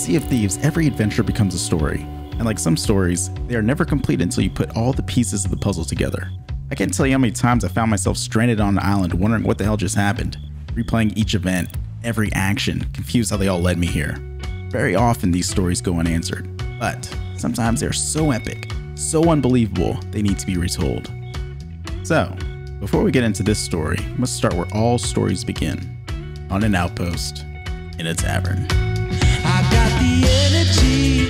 Sea of Thieves, every adventure becomes a story. And like some stories, they are never complete until you put all the pieces of the puzzle together. I can't tell you how many times I found myself stranded on an island wondering what the hell just happened, replaying each event, every action, confused how they all led me here. Very often these stories go unanswered, but sometimes they're so epic, so unbelievable, they need to be retold. So, before we get into this story, let's start where all stories begin on an outpost in a tavern. Got the energy,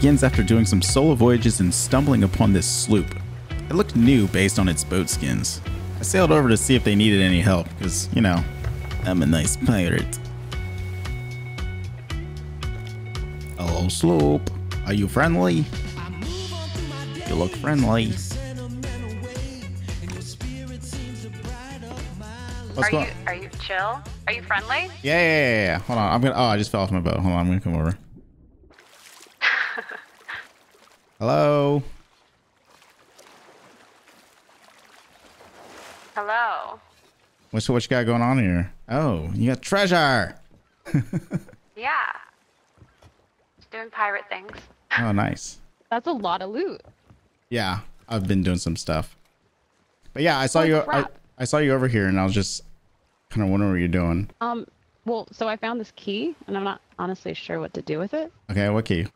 begins after doing some solo voyages and stumbling upon this sloop. It looked new based on its boat skins. I sailed over to see if they needed any help, because, you know, I'm a nice pirate. Hello, sloop. Are you friendly? You look friendly. What's Are going you are you chill? Are you friendly? Yeah, yeah, yeah, yeah. Hold on. I'm gonna. Oh, I just fell off my boat. Hold on. I'm gonna come over. Hello. Hello. What's what you got going on here? Oh, you got treasure. Yeah. Just doing pirate things. Oh, nice. That's a lot of loot. Yeah, I've been doing some stuff. But yeah, I saw Holy you. I. I saw you over here, and I was just kind of wondering what you're doing. Um, well, so I found this key, and I'm not honestly sure what to do with it. Okay, what key?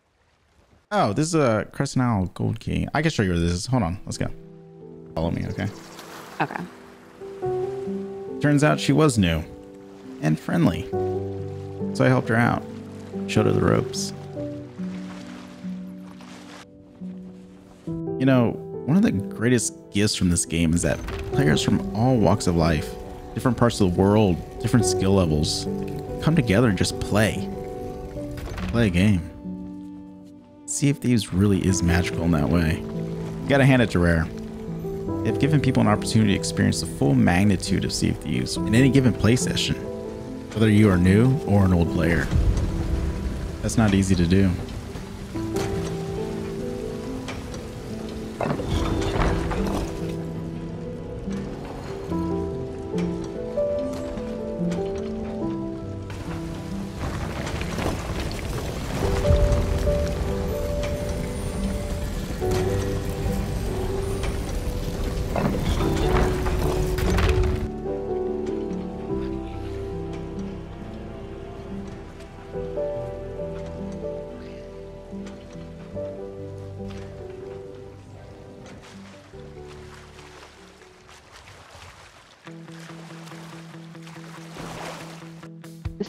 Oh, this is a Crescent Isle gold key. I can show you where this is. Hold on, let's go. Follow me, okay? Okay. Turns out she was new and friendly. So I helped her out, showed her the ropes. You know, one of the greatest gifts from this game is that players from all walks of life, different parts of the world, different skill levels, come together and just play. Play a game. Sea of Thieves really is magical in that way. Gotta hand it to Rare. They've given people an opportunity to experience the full magnitude of Sea of Thieves in any given play session, whether you are new or an old player. That's not easy to do.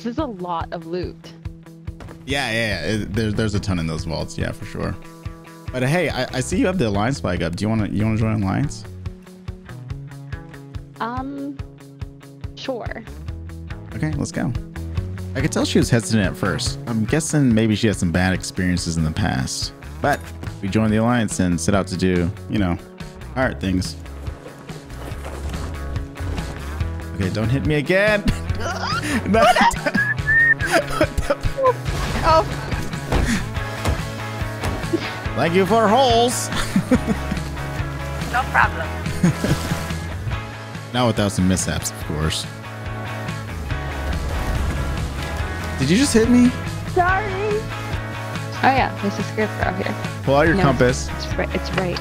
This is a lot of loot. Yeah, yeah, yeah. It- there, there's a ton in those vaults. Yeah, for sure. But uh, hey, I, I see you have the alliance flag up. Do you want to you want to join alliance? Um, sure. Okay, let's go. I could tell she was hesitant at first. I'm guessing maybe she had some bad experiences in the past. But we joined the alliance and set out to do, you know, hard things. Okay, don't hit me again. no. Thank you for holes. No problem. Not without some mishaps, of course. Did you just hit me? Sorry. Oh yeah, there's a scarecrow here. Pull out your No, compass. It's right. It's right.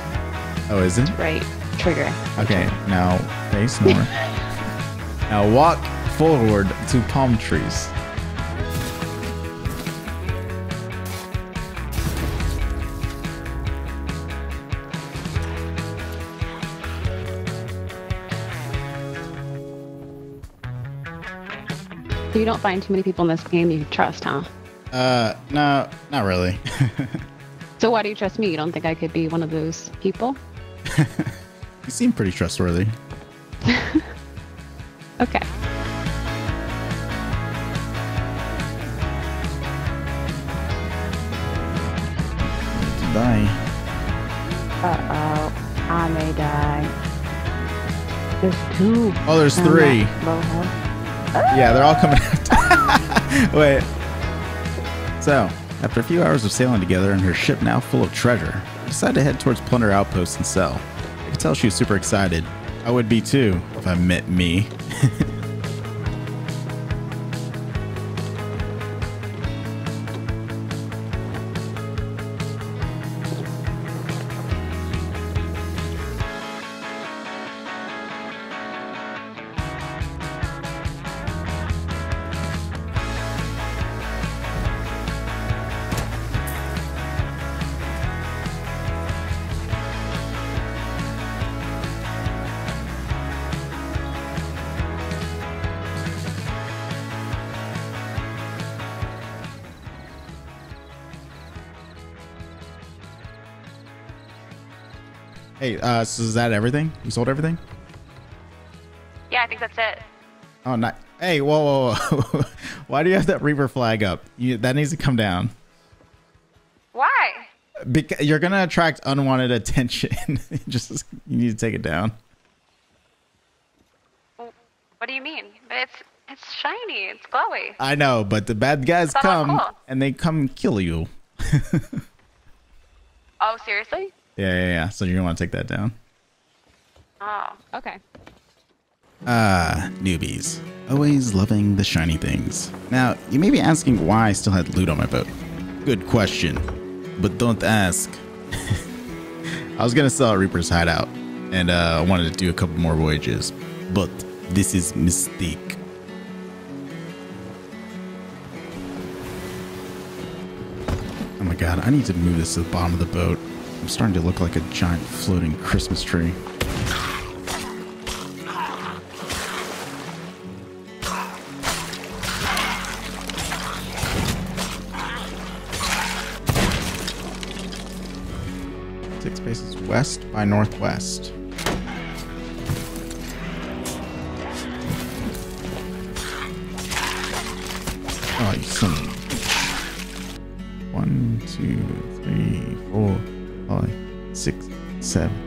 Oh, is it? Right. Trigger. Okay, now face north. Now walk forward to palm trees. So you don't find too many people in this game you trust, huh? Uh, no, not really. So why do you trust me? You don't think I could be one of those people? you seem pretty trustworthy. Okay. Bye. Uh-oh. I may die. There's two. Oh, there's on three. Yeah, they're all coming after. Wait. So, after a few hours of sailing together and her ship now full of treasure, we decided to head towards Plunder Outpost and sell. I could tell she was super excited. I would be too if I met me. Hey, uh, so is that everything? You sold everything? Yeah, I think that's it. Oh, not. Hey, whoa, whoa, whoa. Why do you have that Reaper flag up? You, that needs to come down. Why? Because you're gonna attract unwanted attention. Just you need to take it down. What do you mean? It's it's shiny. It's glowy. I know, but the bad guys come cool. and they come kill you. Oh, seriously? Yeah, yeah, yeah. So you're gonna want to take that down. Oh. Okay. Ah, newbies. Always loving the shiny things. Now, you may be asking why I still had loot on my boat. Good question. But don't ask. I was gonna sell Reaper's Hideout, and uh, I wanted to do a couple more voyages. But this is Mystique. Oh my god, I need to move this to the bottom of the boat. I'm starting to look like a giant floating Christmas tree. Six spaces west by northwest. Oh, you son. One, two, three, four, five, six, seven,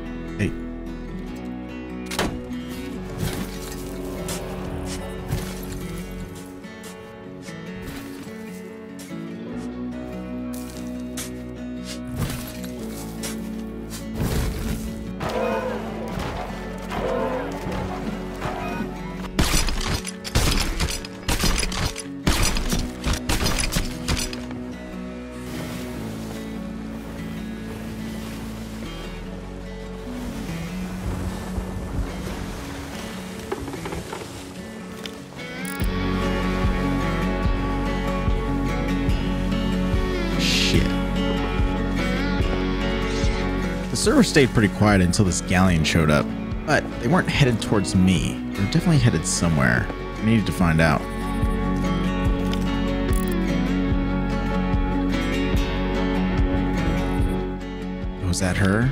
server stayed pretty quiet until this galleon showed up, but they weren't headed towards me. They were definitely headed somewhere. I needed to find out. Was that her?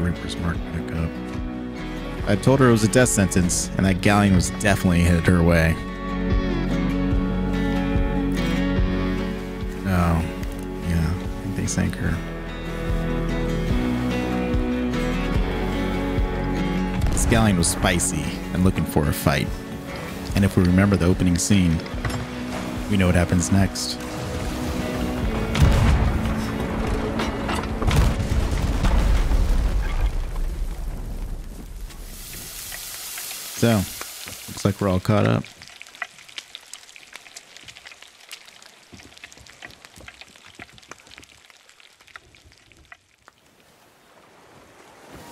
The Reaper's mark back up. I told her it was a death sentence, and that galleon was definitely headed her way. Oh, yeah, I think they sank her. This galleon was spicy and looking for a fight. And if we remember the opening scene, we know what happens next. So, looks like we're all caught up.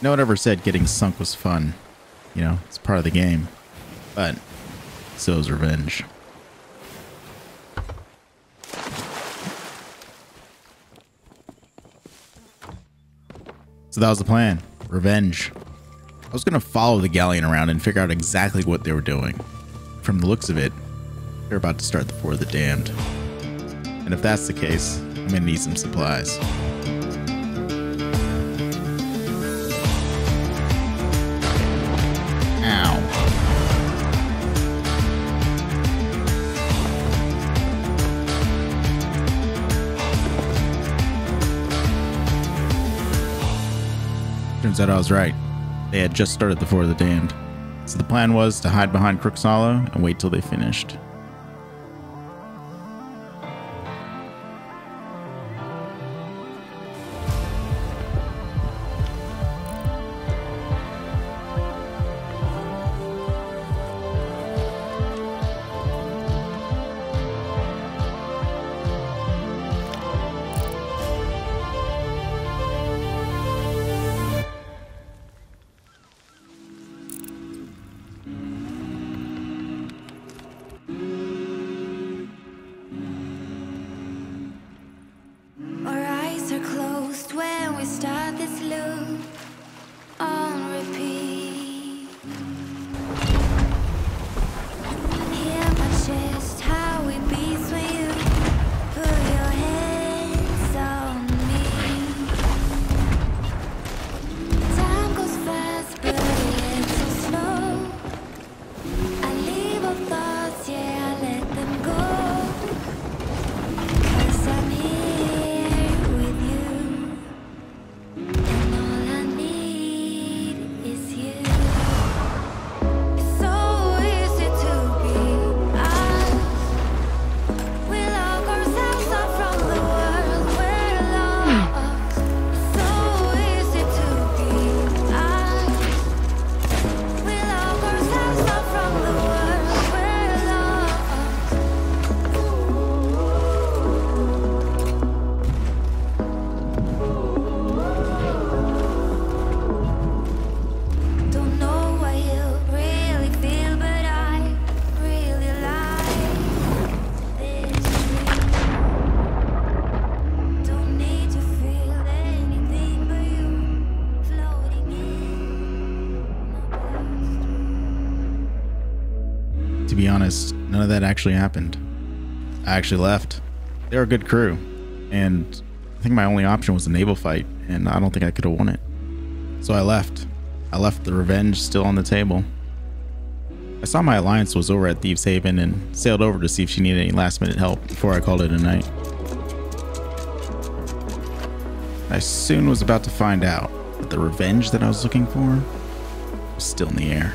No one ever said getting sunk was fun. You know, it's part of the game. But, so is revenge. So that was the plan. Revenge. I was going to follow the galleon around and figure out exactly what they were doing. From the looks of it, they're about to start the Fort of the Damned. And if that's the case, I'm going to need some supplies. Turns out I was right. They had just started the Fort of the Damned. So the plan was to hide behind Crook's Hollow and wait till they finished. That actually happened. I actually left. They were a good crew, and I think my only option was a naval fight, and I don't think I could have won it. So I left. I left the revenge still on the table. I saw my alliance was over at Thieves Haven and sailed over to see if she needed any last minute help before I called it a night. I soon was about to find out that the revenge that I was looking for was still in the air.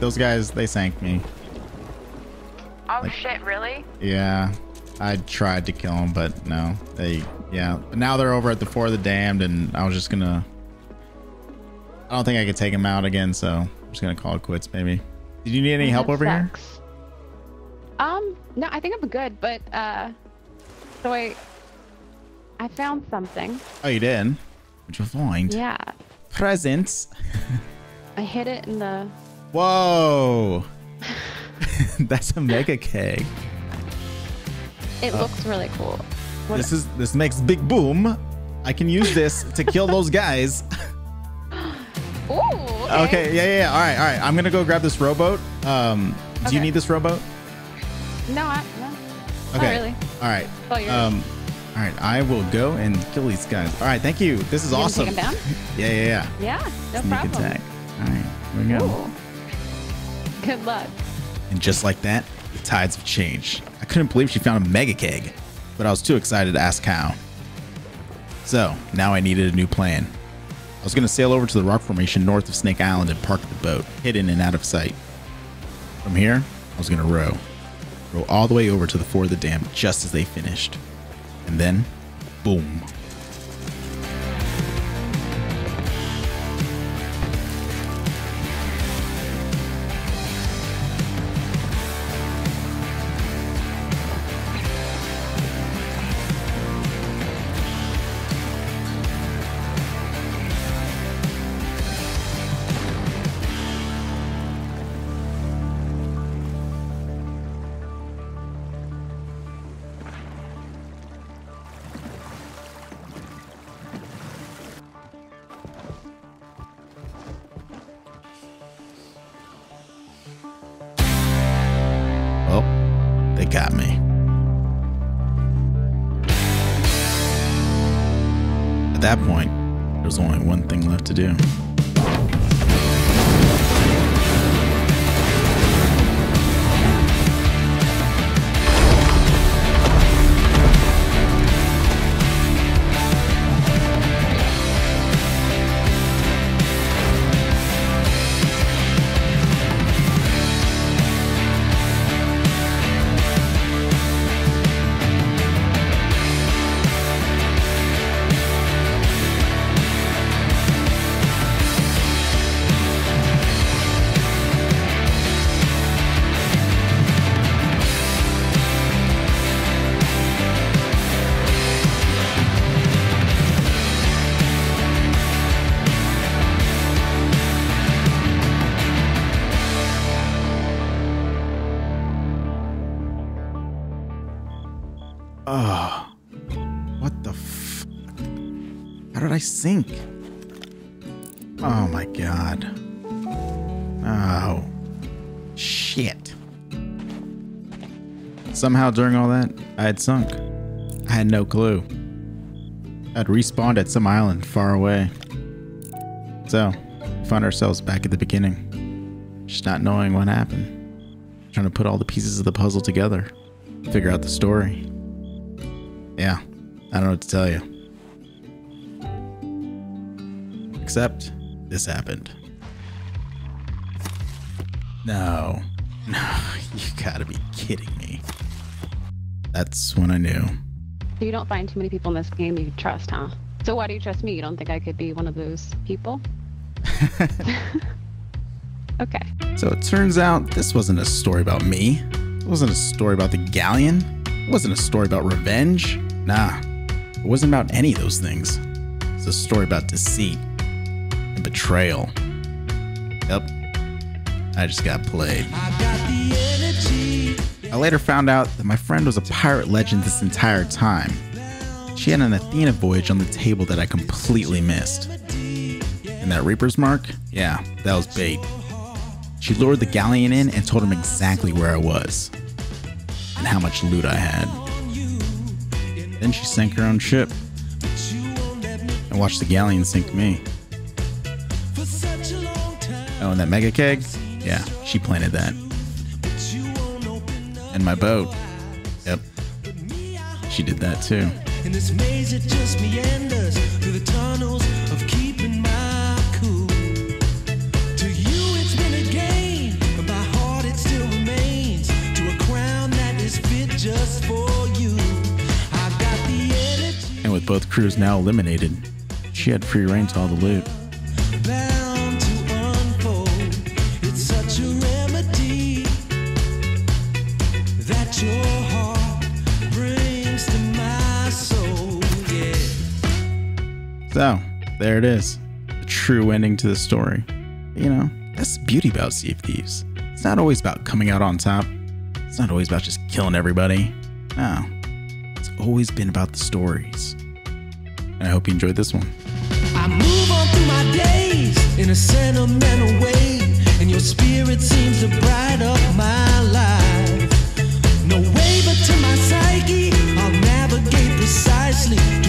Those guys, they sank me. oh Like- shit, really? Yeah. I tried to kill them, but no. They, yeah. But now they're over at the Fort of the Damned, and I was just gonna. I don't think I could take them out again, so I'm just gonna call it quits, maybe. Did you need any help That over here? sucks. Um, no, I think I'm good, but uh, so I, I found something. Oh, you did? What'd you find? Yeah, Presents. I hid it in the. Whoa. That's a mega keg. It looks really cool. What, This is this makes big boom. I can use this to kill those guys. Ooh. Okay, yeah, yeah, yeah. All right, all right. I'm gonna go grab this rowboat. Um, do you need this rowboat? No, I, no. Okay. really. All right. Oh. Um, all right. I will go and kill these guys. All right. Thank you. This is You awesome. down? Yeah, yeah, yeah. Yeah, no Sneak problem. attack. All right. Here we go. Ooh. Good luck. And just like that, the tides have changed. I couldn't believe she found a mega keg, but I was too excited to ask how. So now I needed a new plan. I was going to sail over to the rock formation north of Snake Island and park the boat, hidden and out of sight. From here, I was going to row. Row all the way over to the Four of the Dam just as they finished. And then, boom. Oh, what the f? How did I sink? Oh my god. Oh, shit. Somehow during all that, I had sunk. I had no clue. I'd respawned at some island far away. So, we found ourselves back at the beginning, just not knowing what happened. Trying to put all the pieces of the puzzle together, figure out the story. Yeah, I don't know what to tell you. Except this happened. No, no, you gotta be kidding me. That's when I knew. So you don't find too many people in this game you trust, huh? So why do you trust me? You don't think I could be one of those people? okay. So it turns out this wasn't a story about me. It wasn't a story about the galleon. It wasn't a story about revenge. Nah, it wasn't about any of those things. It's a story about deceit and betrayal. Yep, I just got played. I later found out that my friend was a pirate legend this entire time. She had an Athena voyage on the table that I completely missed. And that Reaper's Mark? Yeah, that was bait. She lured the galleon in and told him exactly where I was and how much loot I had. Then she sank her own ship and watched the galleon sink me. Oh, and that mega keg? Yeah, she planted that. And my boat. Yep, she did that too. With both crews now eliminated, she had free reign to all the loot. bound to unfold. It's such a remedy that your heart brings to my soul. Yeah. So, there it is. The true ending to the story. You know, that's the beauty about Sea of Thieves. It's not always about coming out on top. It's not always about just killing everybody. No. It's always been about the stories. And I hope you enjoyed this one. I move on through my days in a sentimental way, and your spirit seems to bright up my life. No way but to my psyche, I'll navigate precisely.